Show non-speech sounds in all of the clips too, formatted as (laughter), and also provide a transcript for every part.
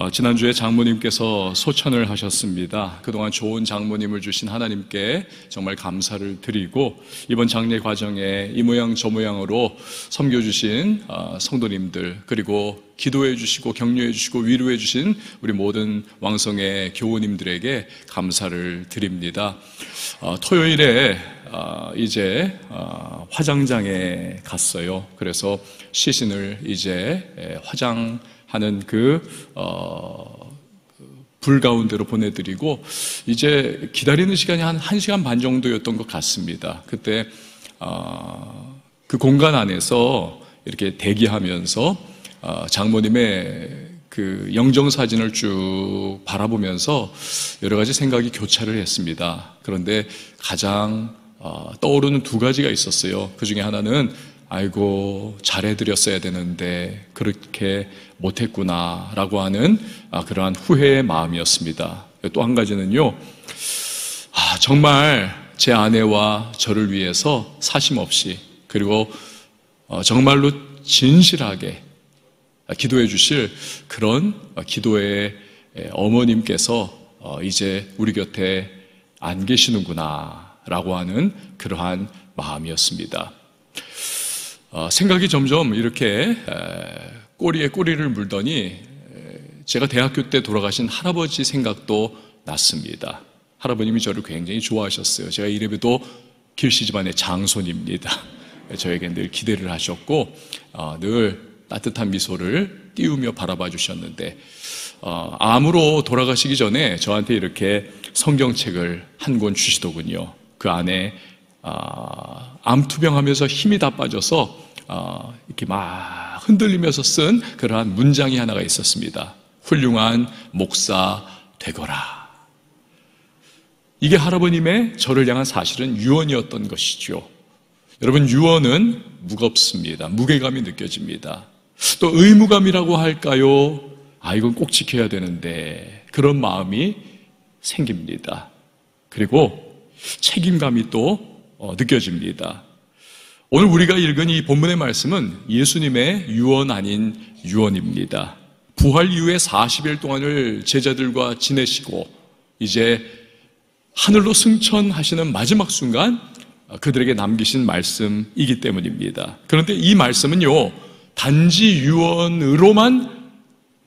어, 지난주에 장모님께서 소천을 하셨습니다. 그동안 좋은 장모님을 주신 하나님께 정말 감사를 드리고 이번 장례 과정에 이 모양 저 모양으로 섬겨주신 어, 성도님들 그리고 기도해 주시고 격려해 주시고 위로해 주신 우리 모든 왕성의 교우님들에게 감사를 드립니다. 어, 토요일에 이제 화장장에 갔어요. 그래서 시신을 이제 화장 하는 그, 어, 불 가운데로 보내드리고 이제 기다리는 시간이 한 1시간 반 정도였던 것 같습니다. 그때 어, 그 공간 안에서 이렇게 대기하면서 어, 장모님의 그 영정 사진을 쭉 바라보면서 여러 가지 생각이 교차를 했습니다. 그런데 가장 어, 떠오르는 두 가지가 있었어요. 그 중에 하나는 아이고 잘해드렸어야 되는데 그렇게 못했구나 라고 하는 아, 그러한 후회의 마음이었습니다. 또 한 가지는요, 아, 정말 제 아내와 저를 위해서 사심 없이 그리고 어, 정말로 진실하게 기도해 주실 그런 기도의 어머님께서 어, 이제 우리 곁에 안 계시는구나 라고 하는 그러한 마음이었습니다. 어, 생각이 점점 이렇게 꼬리에 꼬리를 물더니 제가 대학교 때 돌아가신 할아버지 생각도 났습니다. 할아버님이 저를 굉장히 좋아하셨어요. 제가 이래봬도 길씨 집안의 장손입니다. (laughs) 저에게 늘 기대를 하셨고 어, 늘 따뜻한 미소를 띄우며 바라봐 주셨는데 어, 암으로 돌아가시기 전에 저한테 이렇게 성경책을 한 권 주시더군요. 그 안에 아, 암투병하면서 힘이 다 빠져서 어, 이렇게 막 흔들리면서 쓴 그러한 문장이 하나가 있었습니다. 훌륭한 목사 되거라. 이게 할아버님의 저를 향한 사실은 유언이었던 것이죠. 여러분, 유언은 무겁습니다. 무게감이 느껴집니다. 또 의무감이라고 할까요? 아, 이건 꼭 지켜야 되는데. 그런 마음이 생깁니다. 그리고 책임감이 또 어, 느껴집니다. 오늘 우리가 읽은 이 본문의 말씀은 예수님의 유언 아닌 유언입니다. 부활 이후에 40일 동안을 제자들과 지내시고 이제 하늘로 승천하시는 마지막 순간 그들에게 남기신 말씀이기 때문입니다. 그런데 이 말씀은요, 단지 유언으로만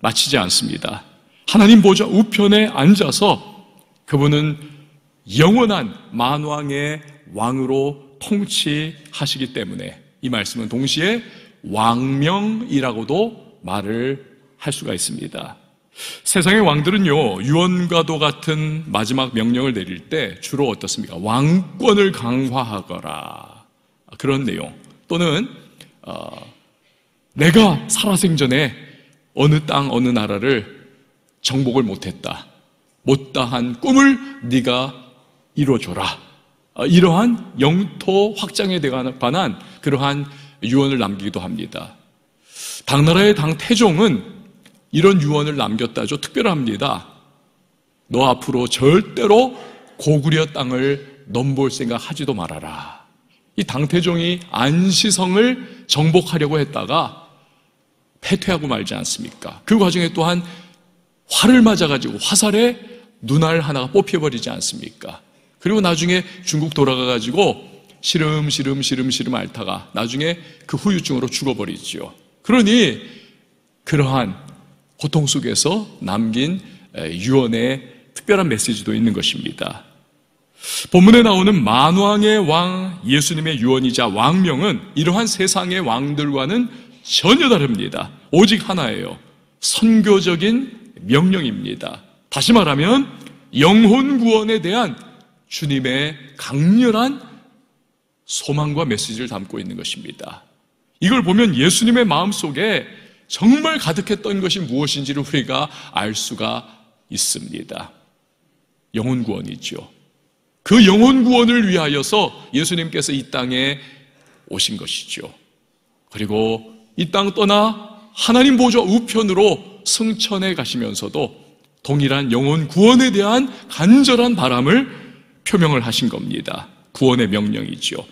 마치지 않습니다. 하나님 보좌 우편에 앉아서 그분은 영원한 만왕의 왕으로 통치하시기 때문에 이 말씀은 동시에 왕명이라고도 말을 할 수가 있습니다. 세상의 왕들은요, 유언과도 같은 마지막 명령을 내릴 때 주로 어떻습니까? 왕권을 강화하거라. 그런 내용. 또는, 어, 내가 살아생전에 어느 땅, 어느 나라를 정복을 못했다. 못다한 꿈을 네가 이루어줘라. 어, 이러한 영토 확장에 관한 그러한 유언을 남기기도 합니다. 당나라의 당 태종은 이런 유언을 남겼다죠. 특별합니다. 너 앞으로 절대로 고구려 땅을 넘볼 생각 하지도 말아라. 이 당태종이 안시성을 정복하려고 했다가 패퇴하고 말지 않습니까? 그 과정에 또한 활을 맞아가지고 화살에 눈알 하나가 뽑혀버리지 않습니까? 그리고 나중에 중국 돌아가가지고 시름 시름 시름 시름 앓다가 나중에 그 후유증으로 죽어버리지요. 그러니 그러한 고통 속에서 남긴 유언의 특별한 메시지도 있는 것입니다. 본문에 나오는 만왕의 왕 예수님의 유언이자 왕명은 이러한 세상의 왕들과는 전혀 다릅니다. 오직 하나예요. 선교적인 명령입니다. 다시 말하면 영혼 구원에 대한 주님의 강렬한 소망과 메시지를 담고 있는 것입니다. 이걸 보면 예수님의 마음 속에 정말 가득했던 것이 무엇인지를 우리가 알 수가 있습니다. 영혼 구원이죠. 그 영혼 구원을 위하여서 예수님께서 이 땅에 오신 것이죠. 그리고 이 땅 떠나 하나님 보좌 우편으로 승천해 가시면서도 동일한 영혼 구원에 대한 간절한 바람을 표명을 하신 겁니다. 구원의 명령이죠.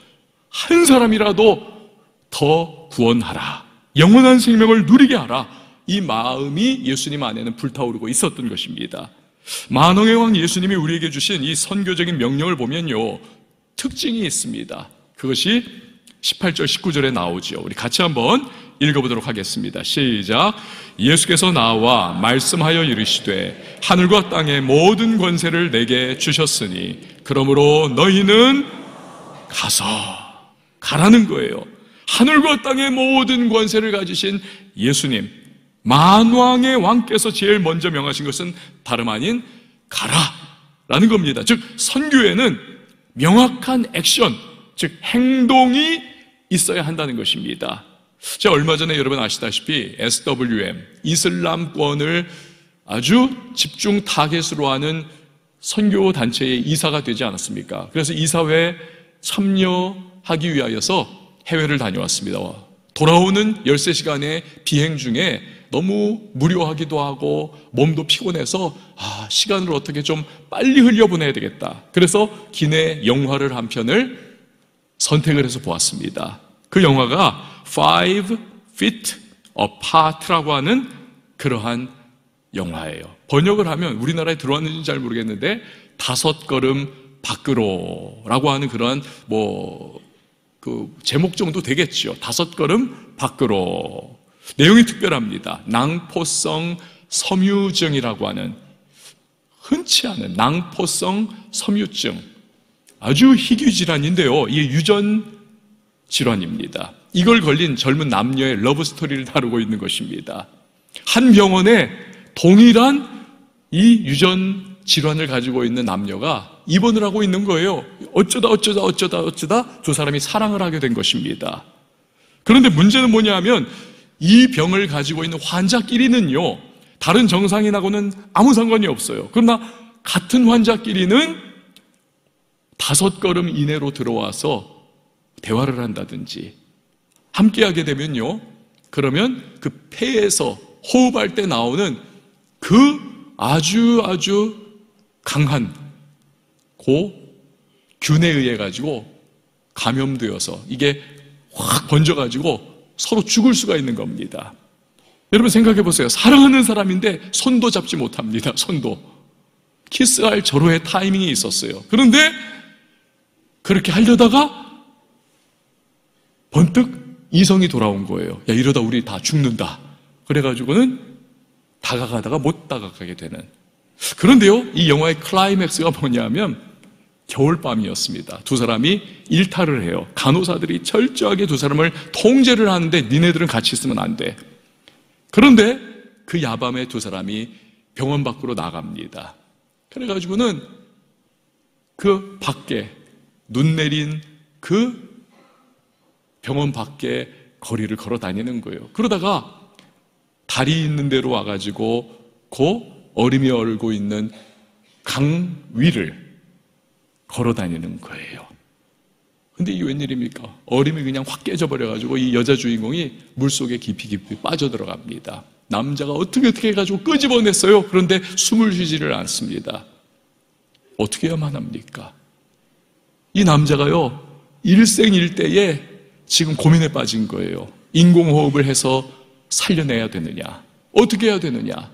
한 사람이라도 더 구원하라. 영원한 생명을 누리게 하라. 이 마음이 예수님 안에는 불타오르고 있었던 것입니다. 만왕의 왕 예수님이 우리에게 주신 이 선교적인 명령을 보면요. 특징이 있습니다. 그것이 18절, 19절에 나오죠. 우리 같이 한번 읽어보도록 하겠습니다. 시작. 예수께서 나와 말씀하여 이르시되 하늘과 땅의 모든 권세를 내게 주셨으니 그러므로 너희는 가서 가라는 거예요. 하늘과 땅의 모든 권세를 가지신 예수님, 만왕의 왕께서 제일 먼저 명하신 것은 다름 아닌 가라 라는 겁니다. 즉 선교에는 명확한 액션, 즉 행동이 있어야 한다는 것입니다. 제가 얼마 전에 여러분 아시다시피 SWM 이슬람권을 아주 집중 타겟으로 하는 선교 단체의 이사가 되지 않았습니까? 그래서 이사회에 참여하기 위하여서 해외를 다녀왔습니다. 돌아오는 13시간의 비행 중에 너무 무료하기도 하고 몸도 피곤해서 아, 시간을 어떻게 좀 빨리 흘려보내야 되겠다. 그래서 기내 영화를 한 편을 선택을 해서 보았습니다. 그 영화가 Five Feet Apart라고 하는 그러한 영화예요. 번역을 하면 우리나라에 들어왔는지 잘 모르겠는데 다섯 걸음 밖으로라고 하는 그런 뭐 그 제목 정도 되겠죠. 다섯 걸음 밖으로. 내용이 특별합니다. 낭포성 섬유증이라고 하는 흔치 않은 낭포성 섬유증. 아주 희귀 질환인데요. 이게 유전 질환입니다. 이걸 걸린 젊은 남녀의 러브 스토리를 다루고 있는 것입니다. 한 병원에 동일한 이 유전 질환을 가지고 있는 남녀가 입원을 하고 있는 거예요. 어쩌다 어쩌다 어쩌다 어쩌다 두 사람이 사랑을 하게 된 것입니다. 그런데 문제는 뭐냐 하면 이 병을 가지고 있는 환자끼리는요, 다른 정상인하고는 아무 상관이 없어요. 그러나 같은 환자끼리는 다섯 걸음 이내로 들어와서 대화를 한다든지 함께하게 되면요, 그러면 그 폐에서 호흡할 때 나오는 그 아주 아주 강한 고 균에 의해 가지고 감염되어서 이게 확 번져가지고 서로 죽을 수가 있는 겁니다. 여러분 생각해 보세요. 사랑하는 사람인데 손도 잡지 못합니다. 손도. 키스할 절호의 타이밍이 있었어요. 그런데 그렇게 하려다가 번뜩 이성이 돌아온 거예요. 야, 이러다 우리 다 죽는다. 그래가지고는 다가가다가 못 다가가게 되는. 그런데요, 이 영화의 클라이맥스가 뭐냐면 겨울밤이었습니다. 두 사람이 일탈을 해요. 간호사들이 철저하게 두 사람을 통제를 하는데 니네들은 같이 있으면 안 돼. 그런데 그 야밤에 두 사람이 병원 밖으로 나갑니다. 그래가지고는 그 밖에 눈 내린 그 병원 밖에 거리를 걸어 다니는 거예요. 그러다가 다리 있는 데로 와가지고 그 얼음이 얼고 있는 강 위를 걸어 다니는 거예요. 근데 이게 웬일입니까? 얼음이 그냥 확 깨져버려가지고 이 여자 주인공이 물속에 깊이 깊이 빠져들어갑니다. 남자가 어떻게 어떻게 해가지고 끄집어냈어요. 그런데 숨을 쉬지를 않습니다. 어떻게 해야만 합니까? 이 남자가요, 일생일대에 지금 고민에 빠진 거예요. 인공호흡을 해서 살려내야 되느냐? 어떻게 해야 되느냐?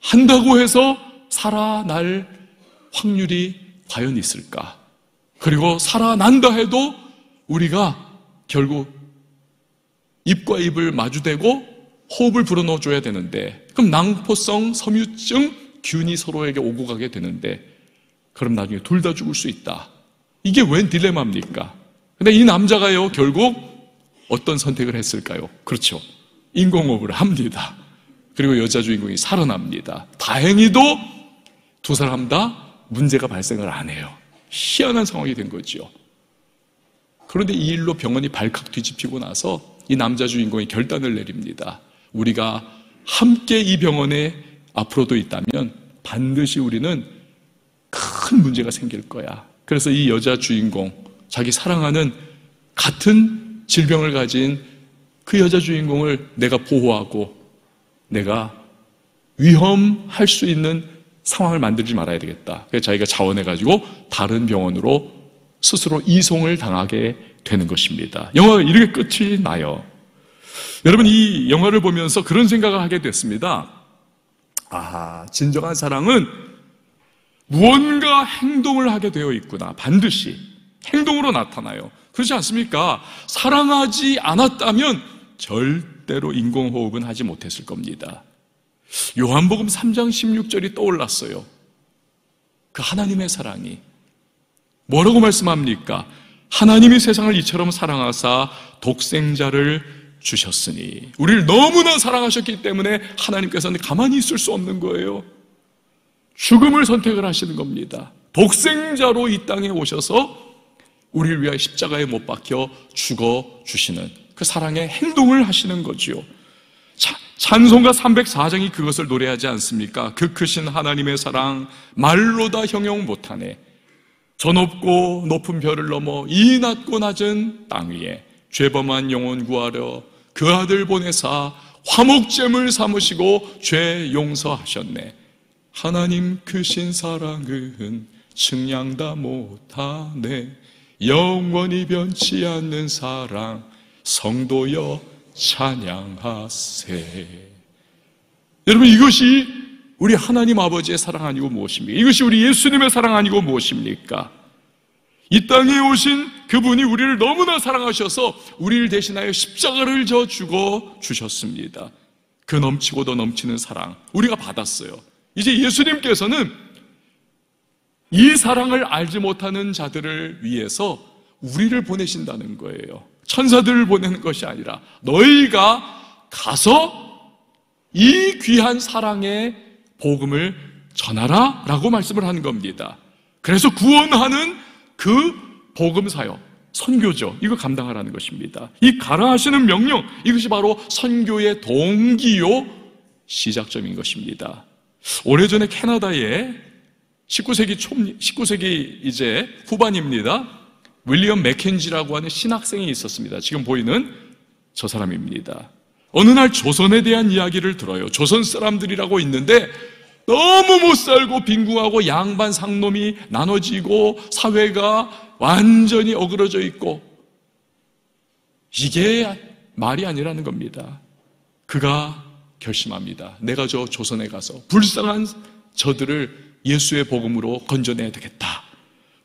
한다고 해서 살아날 확률이 과연 있을까? 그리고 살아난다 해도 우리가 결국 입과 입을 마주대고 호흡을 불어넣어 줘야 되는데 그럼 낭포성 섬유증 균이 서로에게 오고 가게 되는데 그럼 나중에 둘 다 죽을 수 있다. 이게 웬 딜레마입니까? 근데 이 남자가요, 결국 어떤 선택을 했을까요? 그렇죠. 인공호흡을 합니다. 그리고 여자 주인공이 살아납니다. 다행히도 두 사람 다 문제가 발생을 안 해요. 희한한 상황이 된 거죠. 그런데 이 일로 병원이 발칵 뒤집히고 나서 이 남자 주인공이 결단을 내립니다. 우리가 함께 이 병원에 앞으로도 있다면 반드시 우리는 큰 문제가 생길 거야. 그래서 이 여자 주인공, 자기 사랑하는 같은 질병을 가진 그 여자 주인공을 내가 보호하고 내가 위험할 수 있는 상황을 만들지 말아야 되겠다. 그래서 자기가 자원해가지고 다른 병원으로 스스로 이송을 당하게 되는 것입니다. 영화가 이렇게 끝이 나요. 여러분 이 영화를 보면서 그런 생각을 하게 됐습니다. 아, 진정한 사랑은 무언가 행동을 하게 되어 있구나. 반드시 행동으로 나타나요. 그렇지 않습니까? 사랑하지 않았다면 절대로 인공호흡은 하지 못했을 겁니다. 요한복음 3장 16절이 떠올랐어요. 그 하나님의 사랑이. 뭐라고 말씀합니까? 하나님이 세상을 이처럼 사랑하사 독생자를 주셨으니 우리를 너무나 사랑하셨기 때문에 하나님께서는 가만히 있을 수 없는 거예요. 죽음을 선택을 하시는 겁니다. 독생자로 이 땅에 오셔서 우리를 위하여 십자가에 못 박혀 죽어 주시는 그 사랑의 행동을 하시는 거지요. 찬송가 304장이 그것을 노래하지 않습니까? 그 크신 하나님의 사랑 말로 다 형용 못하네. 저 높고 높은 별을 넘어 이 낮고 낮은 땅 위에 죄범한 영혼 구하려 그 아들 보내사 화목잼을 삼으시고 죄 용서하셨네. 하나님 크신 사랑은 측량다 못하네. 영원히 변치 않는 사랑 성도여 찬양하세. 여러분 이것이 우리 하나님 아버지의 사랑 아니고 무엇입니까? 이것이 우리 예수님의 사랑 아니고 무엇입니까? 이 땅에 오신 그분이 우리를 너무나 사랑하셔서 우리를 대신하여 십자가를 져 죽어 주셨습니다. 그 넘치고도 넘치는 사랑 우리가 받았어요. 이제 예수님께서는 이 사랑을 알지 못하는 자들을 위해서 우리를 보내신다는 거예요. 천사들을 보내는 것이 아니라 너희가 가서 이 귀한 사랑의 복음을 전하라 라고 말씀을 하는 겁니다. 그래서 구원하는 그 복음 사역, 선교죠. 이거 감당하라는 것입니다. 이 가라 하시는 명령, 이것이 바로 선교의 동기요 시작점인 것입니다. 오래전에 캐나다에 19세기 초, 19세기 이제 후반입니다. 윌리엄 맥켄지라고 하는 신학생이 있었습니다. 지금 보이는 저 사람입니다. 어느 날 조선에 대한 이야기를 들어요. 조선 사람들이라고 있는데 너무 못 살고 빈궁하고 양반 상놈이 나눠지고 사회가 완전히 어그러져 있고 이게 말이 아니라는 겁니다. 그가 결심합니다. 내가 저 조선에 가서 불쌍한 저들을 예수의 복음으로 건져내야 되겠다.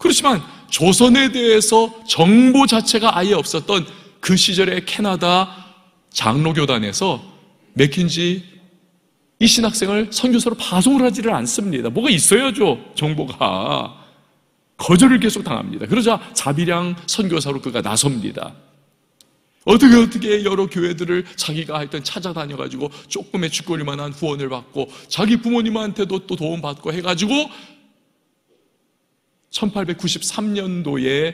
그렇지만 조선에 대해서 정보 자체가 아예 없었던 그 시절의 캐나다 장로교단에서 맥킨지 이 신학생을 선교사로 파송을 하지를 않습니다. 뭐가 있어야죠, 정보가. 거절을 계속 당합니다. 그러자 자비량 선교사로 그가 나섭니다. 어떻게 어떻게 여러 교회들을 자기가 하여튼 찾아다녀가지고 조금의 쥐꼬리만한 후원을 받고 자기 부모님한테도 또 도움받고 해가지고 1893년도에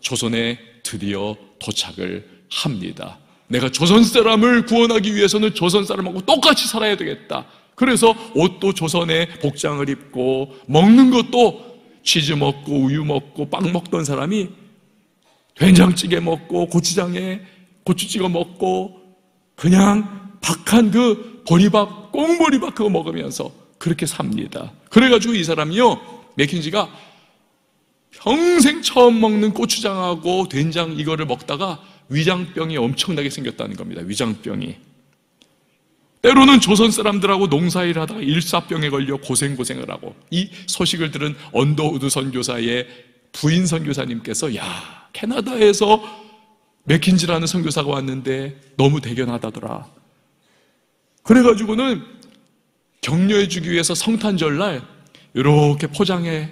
조선에 드디어 도착을 합니다. 내가 조선 사람을 구원하기 위해서는 조선 사람하고 똑같이 살아야 되겠다. 그래서 옷도 조선의 복장을 입고 먹는 것도 치즈 먹고 우유 먹고 빵 먹던 사람이 된장찌개 먹고 고추장에 고추 찍어 먹고 그냥 박한 그 보리밥 꽁보리밥 그거 먹으면서 그렇게 삽니다. 그래가지고 이 사람이요 맥킨지가 평생 처음 먹는 고추장하고 된장 이거를 먹다가 위장병이 엄청나게 생겼다는 겁니다. 위장병이. 때로는 조선 사람들하고 농사일 하다가 일사병에 걸려 고생고생을 하고 이 소식을 들은 언더우드 선교사의 부인 선교사님께서 야 캐나다에서 맥킨지라는 선교사가 왔는데 너무 대견하다더라. 그래가지고는 격려해 주기 위해서 성탄절날 이렇게 포장해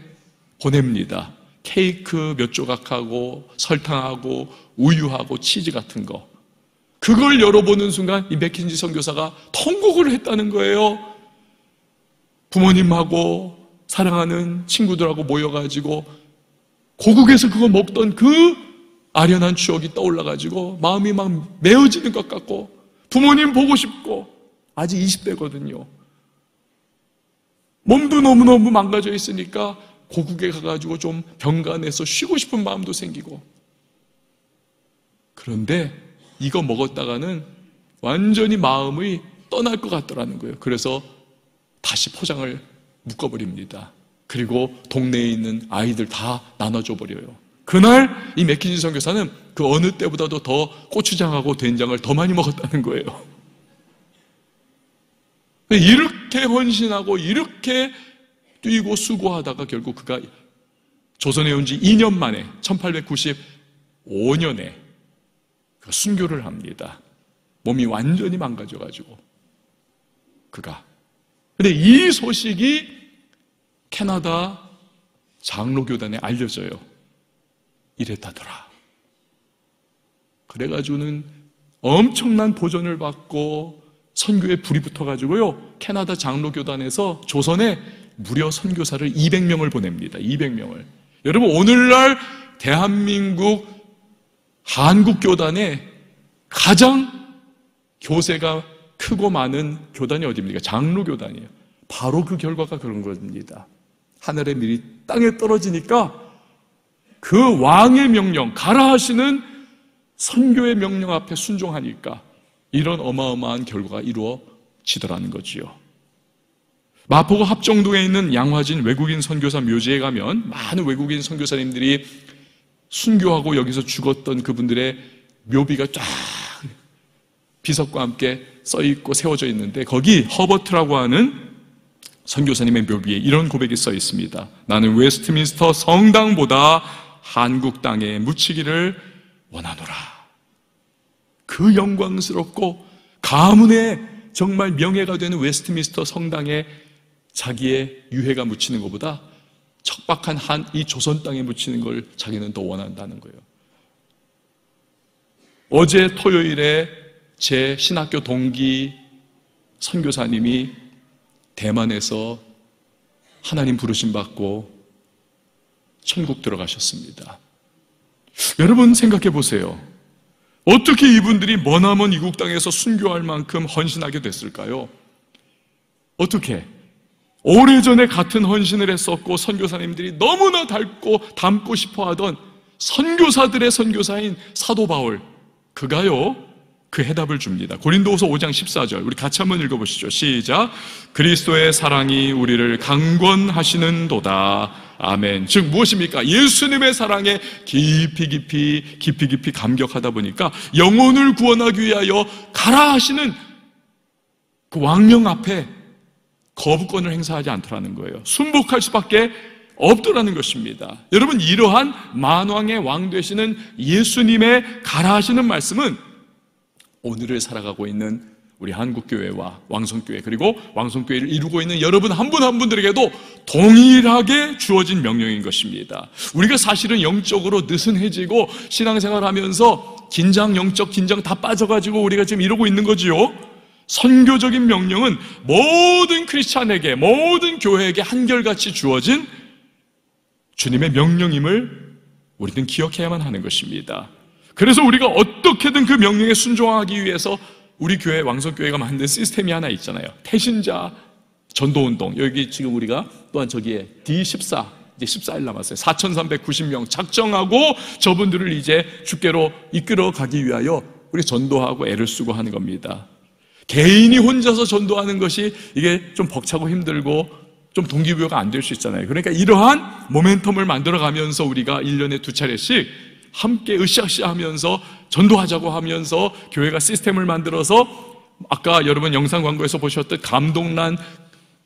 보냅니다. 케이크 몇 조각하고 설탕하고 우유하고 치즈 같은 거. 그걸 열어보는 순간 이 맥킨지 선교사가 통곡을 했다는 거예요. 부모님하고 사랑하는 친구들하고 모여가지고 고국에서 그거 먹던 그 아련한 추억이 떠올라가지고 마음이 막 메어지는 것 같고 부모님 보고 싶고 아직 20대거든요. 몸도 너무너무 망가져 있으니까 고국에 가가지고 좀 병간해서 쉬고 싶은 마음도 생기고. 그런데 이거 먹었다가는 완전히 마음이 떠날 것 같더라는 거예요. 그래서 다시 포장을 묶어버립니다. 그리고 동네에 있는 아이들 다 나눠줘 버려요. 그 그날 이 맥키지 선교사는 그 어느 때보다도 더 고추장하고 된장을 더 많이 먹었다는 거예요. 이렇게 헌신하고 이렇게 뛰고 수고하다가 결국 그가 조선에 온 지 2년 만에 1895년에 그 순교를 합니다. 몸이 완전히 망가져가지고 그가 근데 이 소식이 캐나다 장로교단에 알려져요. 이랬다더라. 그래가지고는 엄청난 보전을 받고 선교에 불이 붙어가지고요. 캐나다 장로교단에서 조선에 무려 선교사를 200명을 보냅니다. 200명을. 여러분, 오늘날 대한민국 한국교단에 가장 교세가 크고 많은 교단이 어디입니까? 장로교단이에요. 바로 그 결과가 그런 겁니다. 하늘의 밀이 땅에 떨어지니까 그 왕의 명령, 가라 하시는 선교의 명령 앞에 순종하니까 이런 어마어마한 결과가 이루어지더라는 거지요. 마포구 합정동에 있는 양화진 외국인 선교사 묘지에 가면 많은 외국인 선교사님들이 순교하고 여기서 죽었던 그분들의 묘비가 쫙 비석과 함께 써 있고 세워져 있는데 거기 허버트라고 하는 선교사님의 묘비에 이런 고백이 써 있습니다. 나는 웨스트민스터 성당보다 한국 땅에 묻히기를 원하노라. 그 영광스럽고 가문의 정말 명예가 되는 웨스트민스터 성당에 자기의 유해가 묻히는 것보다 척박한 한 이 조선 땅에 묻히는 걸 자기는 더 원한다는 거예요. 어제 토요일에 제 신학교 동기 선교사님이 대만에서 하나님 부르심 받고 천국 들어가셨습니다. 여러분 생각해 보세요. 어떻게 이분들이 머나먼 이국 땅에서 순교할 만큼 헌신하게 됐을까요? 어떻게? 오래전에 같은 헌신을 했었고 선교사님들이 너무나 닮고 닮고 싶어 하던 선교사들의 선교사인 사도 바울 그가요 그 해답을 줍니다. 고린도후서 5장 14절 우리 같이 한번 읽어 보시죠. 시작. 그리스도의 사랑이 우리를 강권하시는도다. 아멘. 즉 무엇입니까? 예수님의 사랑에 깊이 깊이 깊이 깊이 감격하다 보니까 영혼을 구원하기 위하여 가라 하시는 그 왕명 앞에 거부권을 행사하지 않더라는 거예요. 순복할 수밖에 없더라는 것입니다. 여러분 이러한 만왕의 왕 되시는 예수님의 가라 하시는 말씀은 오늘을 살아가고 있는 우리 한국교회와 왕성교회 그리고 왕성교회를 이루고 있는 여러분 한 분한 분들에게도 동일하게 주어진 명령인 것입니다. 우리가 사실은 영적으로 느슨해지고 신앙생활하면서 긴장, 영적 긴장 다 빠져가지고 우리가 지금 이러고 있는 거지요. 선교적인 명령은 모든 크리스찬에게 모든 교회에게 한결같이 주어진 주님의 명령임을 우리는 기억해야만 하는 것입니다. 그래서 우리가 어떻게든 그 명령에 순종하기 위해서 우리 교회 왕성교회가 만든 시스템이 하나 있잖아요. 태신자 전도운동. 여기 지금 우리가 또한 저기에 D14 이제 14일 남았어요. 4,390명 작정하고 저분들을 이제 주께로 이끌어 가기 위하여 우리 전도하고 애를 쓰고 하는 겁니다. 개인이 혼자서 전도하는 것이 이게 좀 벅차고 힘들고 좀 동기부여가 안 될 수 있잖아요. 그러니까 이러한 모멘텀을 만들어 가면서 우리가 1년에 두 차례씩 함께 으쌰으쌰 하면서 전도하자고 하면서 교회가 시스템을 만들어서 아까 여러분 영상 광고에서 보셨던 감동란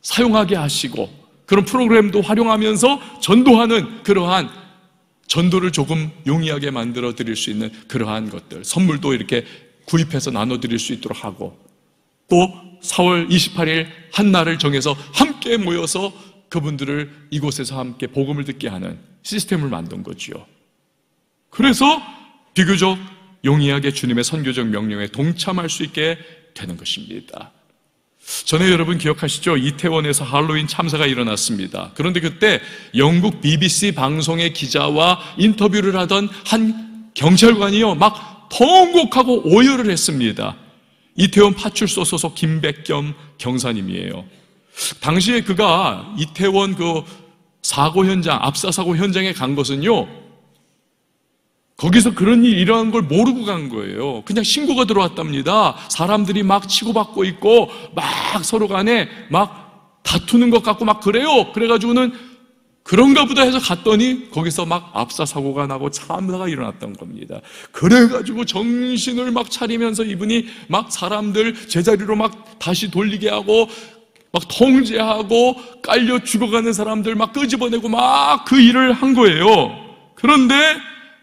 사용하게 하시고 그런 프로그램도 활용하면서 전도하는 그러한 전도를 조금 용이하게 만들어 드릴 수 있는 그러한 것들 선물도 이렇게 구입해서 나눠 드릴 수 있도록 하고 또 4월 28일 한 날을 정해서 함께 모여서 그분들을 이곳에서 함께 복음을 듣게 하는 시스템을 만든 거지요. 그래서 비교적 용이하게 주님의 선교적 명령에 동참할 수 있게 되는 것입니다. 전에 여러분 기억하시죠? 이태원에서 할로윈 참사가 일어났습니다. 그런데 그때 영국 BBC 방송의 기자와 인터뷰를 하던 한 경찰관이요, 막 통곡하고 오열을 했습니다. 이태원 파출소 소속 김백겸 경사님이에요. 당시에 그가 이태원 그 사고 현장, 압사 사고 현장에 간 것은요, 거기서 그런 일이 일어난 걸 모르고 간 거예요. 그냥 신고가 들어왔답니다. 사람들이 막 치고받고 있고, 막 서로 간에 막 다투는 것 같고 막 그래요. 그래가지고는 그런가 보다 해서 갔더니 거기서 막 압사 사고가 나고 참사가 일어났던 겁니다. 그래가지고 정신을 막 차리면서 이분이 막 사람들 제자리로 막 다시 돌리게 하고 막 통제하고 깔려 죽어가는 사람들 막 끄집어내고 막 그 일을 한 거예요. 그런데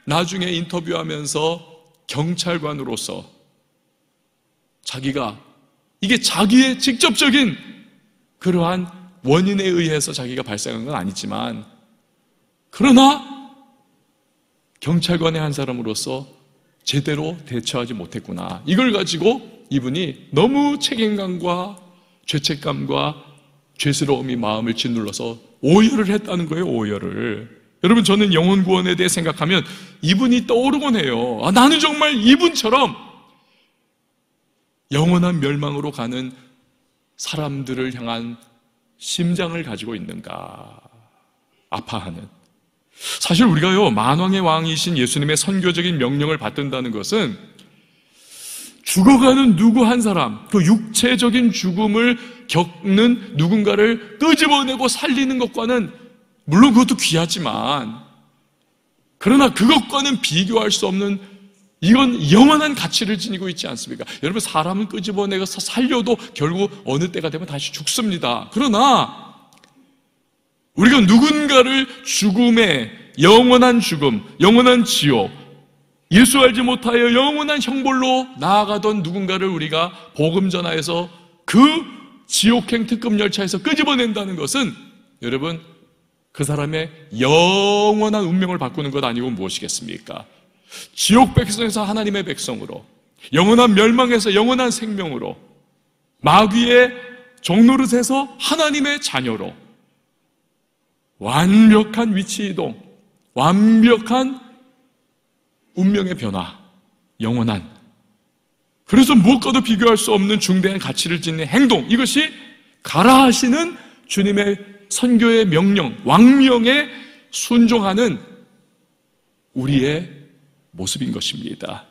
나중에 인터뷰하면서 경찰관으로서 자기가 이게 자기의 직접적인 그러한 원인에 의해서 자기가 발생한 건 아니지만 그러나 경찰관의 한 사람으로서 제대로 대처하지 못했구나. 이걸 가지고 이분이 너무 책임감과 죄책감과 죄스러움이 마음을 짓눌러서 오열을 했다는 거예요, 오열을. 여러분, 저는 영혼 구원에 대해 생각하면 이분이 떠오르곤 해요. 아, 나는 정말 이분처럼 영원한 멸망으로 가는 사람들을 향한 심장을 가지고 있는가? 아파하는. 사실 우리가요, 만왕의 왕이신 예수님의 선교적인 명령을 받든다는 것은 죽어가는 누구 한 사람, 그 육체적인 죽음을 겪는 누군가를 끄집어내고 살리는 것과는 물론 그것도 귀하지만 그러나 그것과는 비교할 수 없는 이건 영원한 가치를 지니고 있지 않습니까? 여러분 사람은 끄집어내서 살려도 결국 어느 때가 되면 다시 죽습니다. 그러나 우리가 누군가를 죽음에 영원한 죽음, 영원한 지옥, 예수 알지 못하여 영원한 형벌로 나아가던 누군가를 우리가 복음 전하에서 그 지옥행 특급 열차에서 끄집어낸다는 것은 여러분 그 사람의 영원한 운명을 바꾸는 것 아니고 무엇이겠습니까? 지옥 백성에서 하나님의 백성으로 영원한 멸망에서 영원한 생명으로 마귀의 종노릇에서 하나님의 자녀로 완벽한 위치 이동, 완벽한 운명의 변화, 영원한. 그래서 무엇과도 비교할 수 없는 중대한 가치를 짓는 행동, 이것이 가라 하시는 주님의 선교의 명령, 왕명에 순종하는 우리의 모습인 것입니다.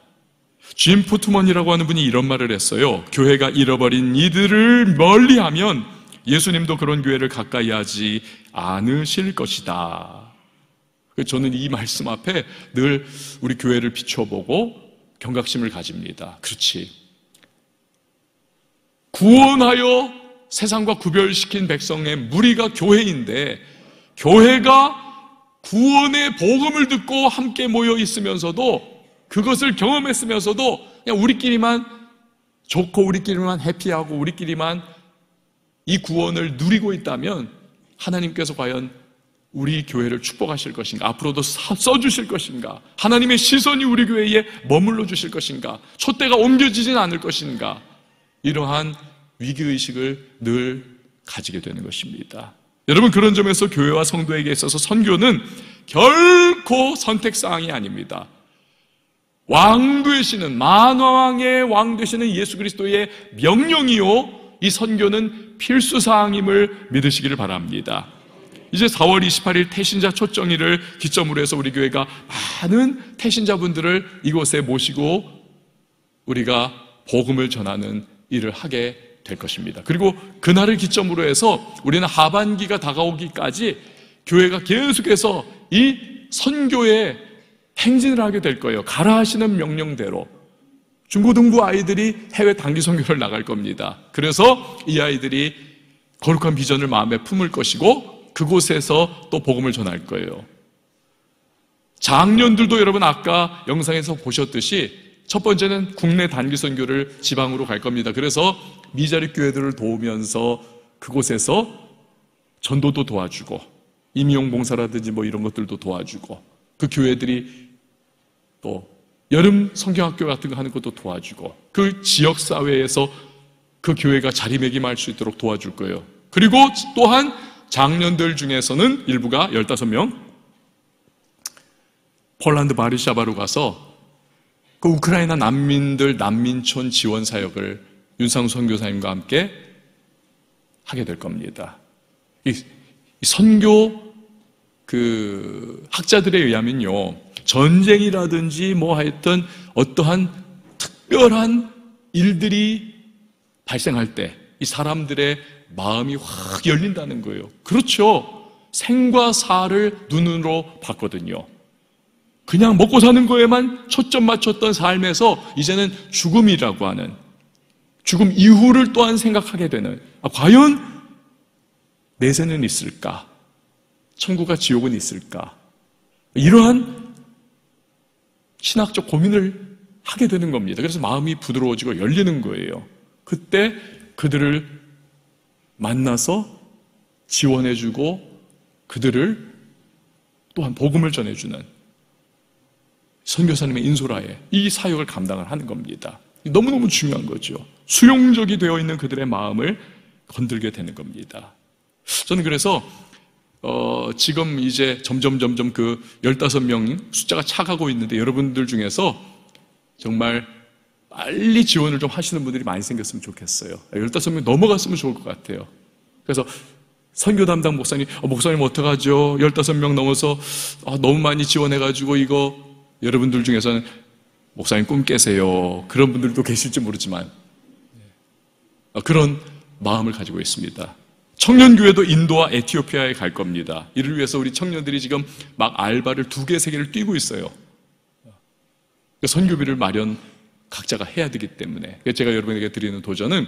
짐 포트먼이라고 하는 분이 이런 말을 했어요. 교회가 잃어버린 이들을 멀리하면 예수님도 그런 교회를 가까이 하지 않으실 것이다. 저는 이 말씀 앞에 늘 우리 교회를 비춰보고 경각심을 가집니다. 그렇지. 구원하여 세상과 구별시킨 백성의 무리가 교회인데, 교회가 구원의 복음을 듣고 함께 모여 있으면서도 그것을 경험했으면서도 그냥 우리끼리만 좋고 우리끼리만 해피하고 우리끼리만 이 구원을 누리고 있다면 하나님께서 과연 우리 교회를 축복하실 것인가? 앞으로도 써주실 것인가? 하나님의 시선이 우리 교회에 머물러 주실 것인가? 촛대가 옮겨지진 않을 것인가? 이러한 위기의식을 늘 가지게 되는 것입니다. 여러분, 그런 점에서 교회와 성도에게 있어서 선교는 결코 선택사항이 아닙니다. 왕 되시는, 만왕의 왕 되시는 예수 그리스도의 명령이요, 이 선교는 필수 사항임을 믿으시기를 바랍니다. 이제 4월 28일 태신자 초정일을 기점으로 해서 우리 교회가 많은 태신자분들을 이곳에 모시고 우리가 복음을 전하는 일을 하게 될 것입니다. 그리고 그날을 기점으로 해서 우리는 하반기가 다가오기까지 교회가 계속해서 이 선교에 행진을 하게 될 거예요. 가라 하시는 명령대로. 중고등부 아이들이 해외 단기 선교를 나갈 겁니다. 그래서 이 아이들이 거룩한 비전을 마음에 품을 것이고 그곳에서 또 복음을 전할 거예요. 장년들도 여러분 아까 영상에서 보셨듯이 첫 번째는 국내 단기 선교를 지방으로 갈 겁니다. 그래서 미자립 교회들을 도우면서 그곳에서 전도도 도와주고 임용 봉사라든지 뭐 이런 것들도 도와주고 그 교회들이 또 여름 성경학교 같은 거 하는 것도 도와주고 그 지역 사회에서 그 교회가 자리매김할 수 있도록 도와줄 거예요. 그리고 또한 장년들 중에서는 일부가 15명 폴란드 바르샤바로 가서 그 우크라이나 난민들 난민촌 지원 사역을 윤상 선교사님과 함께 하게 될 겁니다. 이, 선교 그 학자들에 의하면요 전쟁이라든지 뭐 하여튼 어떠한 특별한 일들이 발생할 때 이 사람들의 마음이 확 열린다는 거예요. 그렇죠. 생과 사를 눈으로 봤거든요. 그냥 먹고 사는 거에만 초점 맞췄던 삶에서 이제는 죽음이라고 하는 죽음 이후를 또한 생각하게 되는 아, 과연 내세는 있을까? 천국과 지옥은 있을까? 이러한 신학적 고민을 하게 되는 겁니다. 그래서 마음이 부드러워지고 열리는 거예요. 그때 그들을 만나서 지원해주고 그들을 또한 복음을 전해주는 선교사님의 인솔하에 이 사역을 감당을 하는 겁니다. 너무너무 중요한 거죠. 수용적이 되어 있는 그들의 마음을 건들게 되는 겁니다. 저는 그래서 어, 지금 이제 점점 점점 그 15명 숫자가 차가고 있는데 여러분들 중에서 정말 빨리 지원을 좀 하시는 분들이 많이 생겼으면 좋겠어요. 15명 넘어갔으면 좋을 것 같아요. 그래서 선교 담당 목사님, 어, 목사님 어떡하죠? 15명 넘어서 어, 너무 많이 지원해가지고 이거 여러분들 중에서는 목사님 꿈 깨세요. 그런 분들도 계실지 모르지만 어, 그런 마음을 가지고 있습니다. 청년교회도 인도와 에티오피아에 갈 겁니다. 이를 위해서 우리 청년들이 지금 막 알바를 두 개, 세 개를 뛰고 있어요. 그 선교비를 마련 각자가 해야 되기 때문에 제가 여러분에게 드리는 도전은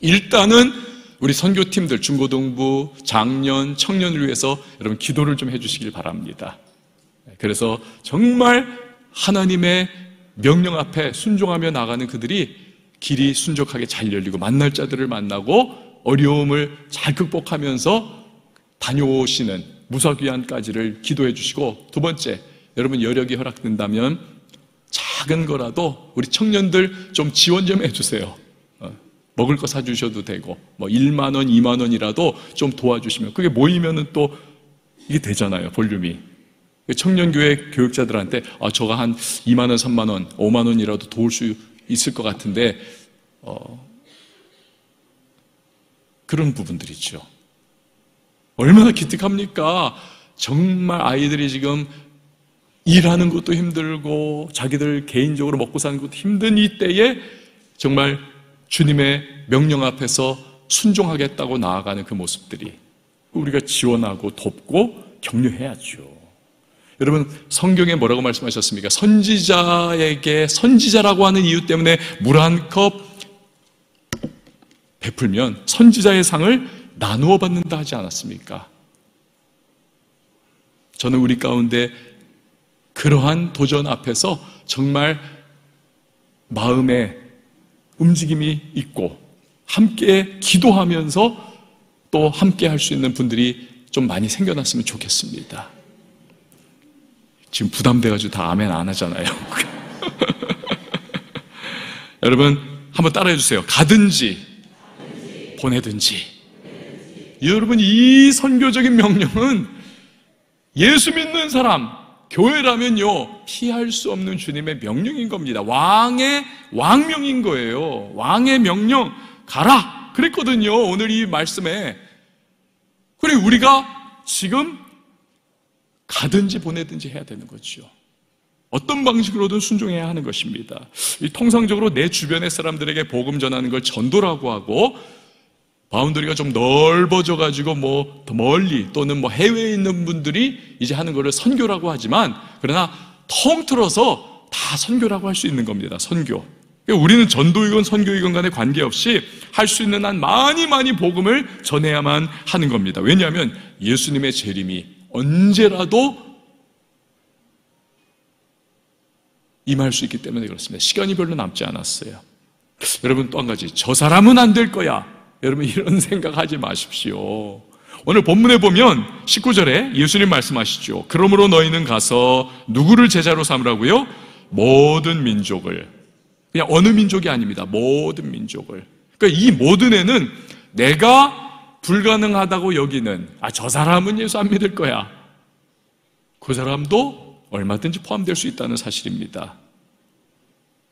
일단은 우리 선교팀들 중고등부, 장년, 청년을 위해서 여러분 기도를 좀 해주시길 바랍니다. 그래서 정말 하나님의 명령 앞에 순종하며 나가는 그들이 길이 순적하게 잘 열리고 만날 자들을 만나고 어려움을 잘 극복하면서 다녀오시는 무사귀환까지를 기도해 주시고 두 번째 여러분 여력이 허락된다면 작은 거라도 우리 청년들 좀 지원 좀 해주세요. 어, 먹을 거 사주셔도 되고 뭐 1만 원, 2만 원이라도 좀 도와주시면 그게 모이면은 또 이게 되잖아요 볼륨이 청년교회 교육자들한테 아, 저가 한 2만 원, 3만 원, 5만 원이라도 도울 수 있을 것 같은데 어, 그런 부분들이죠. 얼마나 기특합니까? 정말 아이들이 지금 일하는 것도 힘들고 자기들 개인적으로 먹고 사는 것도 힘든 이 때에 정말 주님의 명령 앞에서 순종하겠다고 나아가는 그 모습들이 우리가 지원하고 돕고 격려해야죠. 여러분 성경에 뭐라고 말씀하셨습니까? 선지자에게 선지자라고 하는 이유 때문에 물 한 컵 베풀면 선지자의 상을 나누어 받는다 하지 않았습니까? 저는 우리 가운데 그러한 도전 앞에서 정말 마음에 움직임이 있고 함께 기도하면서 또 함께 할 수 있는 분들이 좀 많이 생겨났으면 좋겠습니다. 지금 부담돼가지고 다 아멘 안 하잖아요. (laughs) 여러분, 한번 따라해 주세요. 가든지, 보내든지. 여러분, 이 선교적인 명령은 예수 믿는 사람, 교회라면요, 피할 수 없는 주님의 명령인 겁니다. 왕의, 왕명인 거예요. 왕의 명령, 가라! 그랬거든요. 오늘 이 말씀에. 그래, 우리가 지금 가든지 보내든지 해야 되는 거죠. 어떤 방식으로든 순종해야 하는 것입니다. 통상적으로 내 주변의 사람들에게 복음 전하는 걸 전도라고 하고 바운더리가 좀 넓어져 가지고 뭐 더 멀리 또는 뭐 해외에 있는 분들이 이제 하는 것을 선교라고 하지만 그러나 통틀어서 다 선교라고 할 수 있는 겁니다. 선교. 그러니까 우리는 전도이건 선교이건 간에 관계없이 할 수 있는 한 많이 많이 복음을 전해야만 하는 겁니다. 왜냐하면 예수님의 재림이 언제라도 임할 수 있기 때문에 그렇습니다. 시간이 별로 남지 않았어요. 여러분 또 한 가지 저 사람은 안 될 거야. 여러분 이런 (laughs) 생각하지 마십시오. 오늘 본문에 보면 19절에 예수님 말씀하시죠. 그러므로 너희는 가서 누구를 제자로 삼으라고요? 모든 민족을. 그냥 어느 민족이 아닙니다. 모든 민족을. 그러니까 이 모든에는 내가 불가능하다고 여기는 아 저 사람은 예수 안 믿을 거야. 그 사람도 얼마든지 포함될 수 있다는 사실입니다.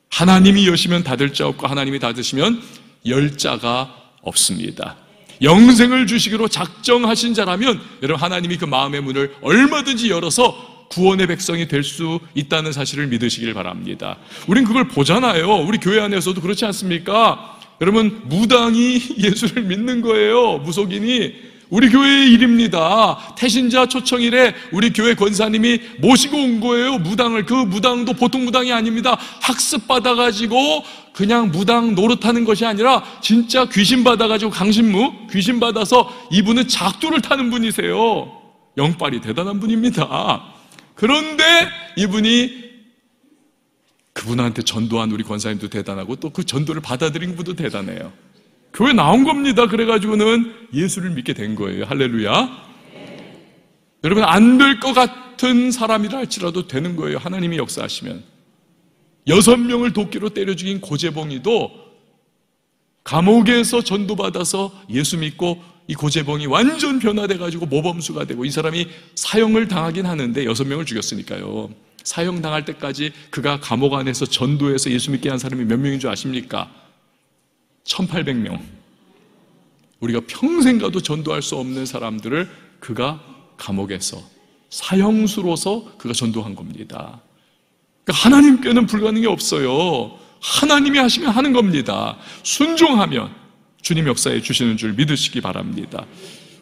하나님이 여시면 닫을 자 없고 하나님이 닫으시면 열 자가 없습니다. 영생을 주시기로 작정하신 자라면 여러분 하나님이 그 마음의 문을 얼마든지 열어서 구원의 백성이 될 수 있다는 사실을 믿으시길 바랍니다. 우린 그걸 보잖아요. 우리 교회 안에서도 그렇지 않습니까? 여러분 무당이 (laughs) 예수를 믿는 거예요. 무속인이 우리 교회의 일입니다. 태신자 초청일에 우리 교회 권사님이 모시고 온 거예요. 무당을. 그 무당도 보통 무당이 아닙니다. 학습 받아가지고 그냥 무당 노릇하는 것이 아니라 진짜 귀신 받아가지고 강신무 귀신 받아서 이분은 작두를 타는 분이세요. 영빨이 대단한 분입니다. 그런데 이분이 그분한테 전도한 우리 권사님도 대단하고 또 그 전도를 받아들인 분도 대단해요. 교회 나온 겁니다. 그래가지고는 예수를 믿게 된 거예요. 할렐루야. 여러분, 안 될 것 같은 사람이라 할지라도 되는 거예요. 하나님이 역사하시면. 여섯 명을 도끼로 때려 죽인 고재봉이도 감옥에서 전도받아서 예수 믿고 이 고재봉이 완전 변화돼가지고 모범수가 되고 이 사람이 사형을 당하긴 하는데 여섯 명을 죽였으니까요. 사형 당할 때까지 그가 감옥 안에서 전도해서 예수 믿게 한 사람이 몇 명인 줄 아십니까? 1800명. 우리가 평생 가도 전도할 수 없는 사람들을 그가 감옥에서 사형수로서 그가 전도한 겁니다. 그러니까 하나님께는 불가능이 없어요. 하나님이 하시면 하는 겁니다. 순종하면 주님 역사에 주시는 줄 믿으시기 바랍니다.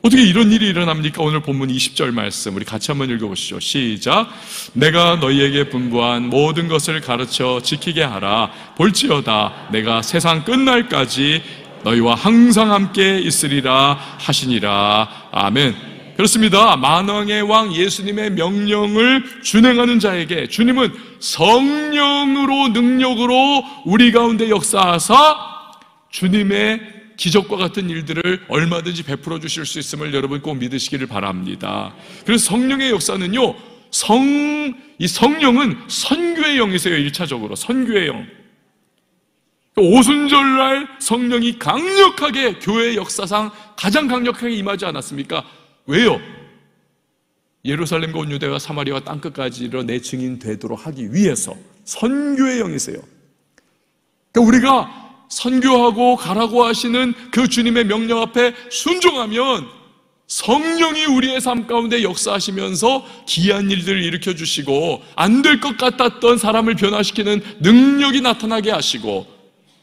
어떻게 이런 일이 일어납니까? 오늘 본문 20절 말씀 우리 같이 한번 읽어보시죠. 시작. 내가 너희에게 분부한 모든 것을 가르쳐 지키게 하라. 볼지어다 내가 세상 끝날까지 너희와 항상 함께 있으리라 하시니라. 아멘. 그렇습니다. 만왕의 왕 예수님의 명령을 준행하는 자에게 주님은 성령으로 능력으로 우리 가운데 역사하사 주님의 기적과 같은 일들을 얼마든지 베풀어 주실 수 있음을 여러분 꼭 믿으시기를 바랍니다. 그래서 성령의 역사는요, 성, 이 성령은 선교의 영이세요, 1차적으로. 선교의 영. 오순절날 성령이 강력하게 교회 역사상 가장 강력하게 임하지 않았습니까? 왜요? 예루살렘과 온 유대와 사마리아와 땅끝까지로 내 증인 되도록 하기 위해서 선교의 영이세요. 그러니까 우리가 선교하고 가라고 하시는 그 주님의 명령 앞에 순종하면 성령이 우리의 삶 가운데 역사하시면서 기이한 일들을 일으켜 주시고 안 될 것 같았던 사람을 변화시키는 능력이 나타나게 하시고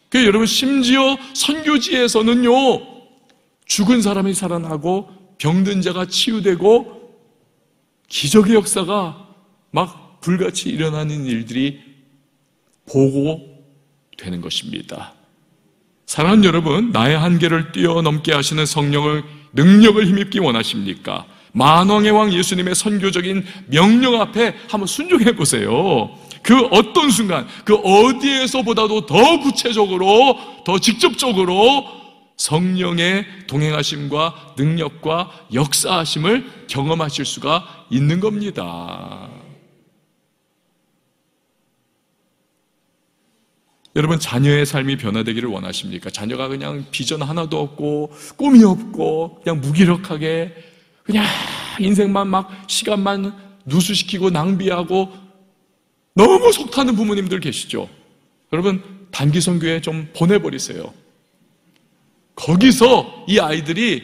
그 여러분 심지어 선교지에서는요 죽은 사람이 살아나고 병든 자가 치유되고 기적의 역사가 막 불같이 일어나는 일들이 보고 되는 것입니다. 사랑하는 여러분, 나의 한계를 뛰어넘게 하시는 성령을 능력을 힘입기 원하십니까? 만왕의 왕 예수님의 선교적인 명령 앞에 한번 순종해 보세요. 그 어떤 순간, 그 어디에서보다도 더 구체적으로, 더 직접적으로 성령의 동행하심과 능력과 역사하심을 경험하실 수가 있는 겁니다. 여러분 자녀의 삶이 변화되기를 원하십니까? 자녀가 그냥 비전 하나도 없고 꿈이 없고 그냥 무기력하게 그냥 인생만 막 시간만 누수시키고 낭비하고 너무 속타는 부모님들 계시죠? 여러분 단기 선교에 좀 보내버리세요. 거기서 이 아이들이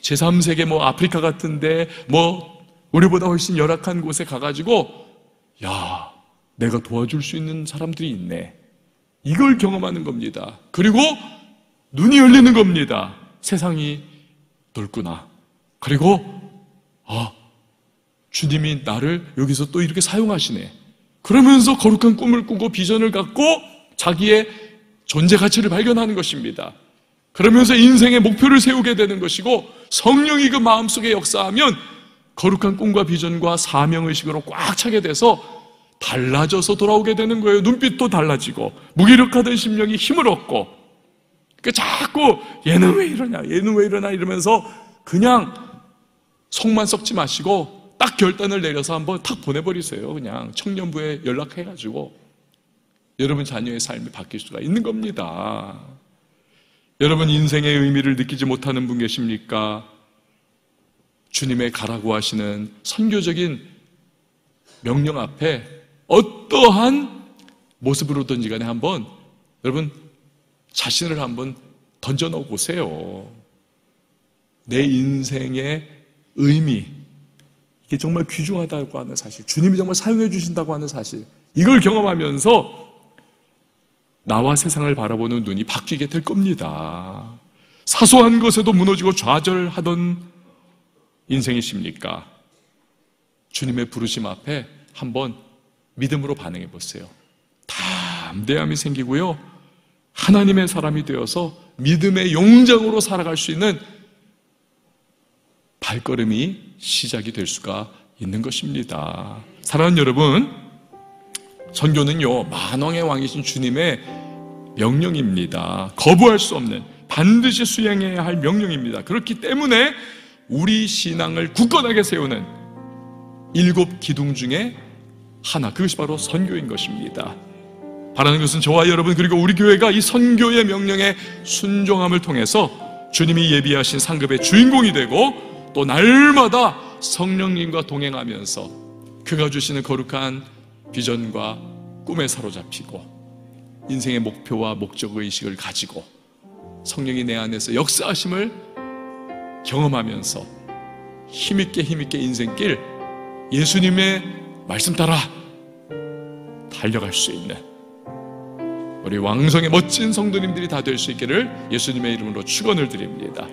제3세계 뭐 아프리카 같은데 뭐 우리보다 훨씬 열악한 곳에 가가지고 야 내가 도와줄 수 있는 사람들이 있네. 이걸 경험하는 겁니다. 그리고 눈이 열리는 겁니다. 세상이 넓구나. 그리고 아 주님이 나를 여기서 또 이렇게 사용하시네. 그러면서 거룩한 꿈을 꾸고 비전을 갖고 자기의 존재 가치를 발견하는 것입니다. 그러면서 인생의 목표를 세우게 되는 것이고 성령이 그 마음속에 역사하면 거룩한 꿈과 비전과 사명의식으로 꽉 차게 돼서 달라져서 돌아오게 되는 거예요. 눈빛도 달라지고 무기력하던 심령이 힘을 얻고 그 자꾸 얘는 왜 이러냐, 얘는 왜 이러나 이러면서 그냥 속만 썩지 마시고 딱 결단을 내려서 한번 탁 보내버리세요. 그냥 청년부에 연락해가지고 여러분 자녀의 삶이 바뀔 수가 있는 겁니다. 여러분 인생의 의미를 느끼지 못하는 분 계십니까? 주님의 가라고 하시는 선교적인 명령 앞에 어떠한 모습으로든지 간에 한번 여러분 자신을 한번 던져놓고 보세요. 내 인생의 의미, 이게 정말 귀중하다고 하는 사실, 주님이 정말 사용해 주신다고 하는 사실, 이걸 경험하면서 나와 세상을 바라보는 눈이 바뀌게 될 겁니다. 사소한 것에도 무너지고 좌절하던 인생이십니까? 주님의 부르심 앞에 한번 믿음으로 반응해 보세요. 담대함이 생기고요. 하나님의 사람이 되어서 믿음의 용장으로 살아갈 수 있는 발걸음이 시작이 될 수가 있는 것입니다. 사랑하는 여러분, 선교는요, 만왕의 왕이신 주님의 명령입니다. 거부할 수 없는, 반드시 수행해야 할 명령입니다. 그렇기 때문에 우리 신앙을 굳건하게 세우는 일곱 기둥 중에 하나, 그것이 바로 선교인 것입니다. 바라는 것은 저와 여러분, 그리고 우리 교회가 이 선교의 명령에 순종함을 통해서 주님이 예비하신 상급의 주인공이 되고 또 날마다 성령님과 동행하면서 그가 주시는 거룩한 비전과 꿈에 사로잡히고 인생의 목표와 목적 의식을 가지고 성령이 내 안에서 역사하심을 경험하면서 힘있게 힘있게 인생길 예수님의 말씀 따라 달려갈 수 있는 우리 왕성의 멋진 성도님들이 다 될 수 있기를 예수님의 이름으로 축원을 드립니다.